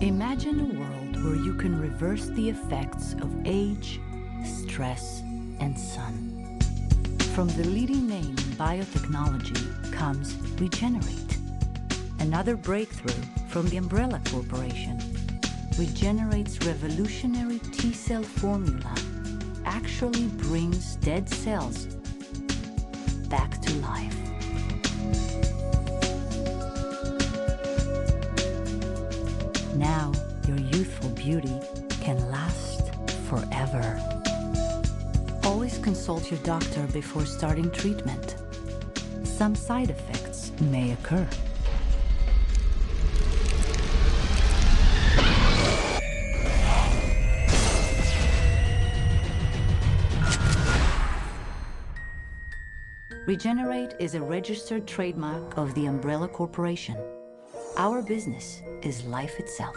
Imagine a world where you can reverse the effects of age, stress, and sun. From the leading name in biotechnology comes Regenerate, another breakthrough from the Umbrella Corporation. Regenerate's revolutionary T-cell formula actually brings dead cells back to life. Now, your youthful beauty can last forever. Always consult your doctor before starting treatment. Some side effects may occur. Regenerate is a registered trademark of the Umbrella Corporation. Our business is life itself.